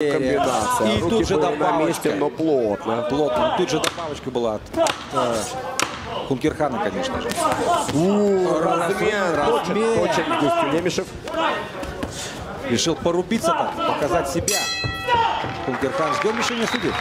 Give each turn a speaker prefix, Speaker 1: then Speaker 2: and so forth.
Speaker 1: комбинация.
Speaker 2: И
Speaker 1: Руки
Speaker 2: тут же
Speaker 1: были на
Speaker 2: добавочка.
Speaker 1: месте, но плотно.
Speaker 2: Плотно. Тут же добавочка была от, от, э, Хункерхана, конечно же.
Speaker 1: Размен, точит,
Speaker 2: размен.
Speaker 1: точит Густю
Speaker 2: Решил порубиться так, показать себя. Хункерхан ждем решения судей.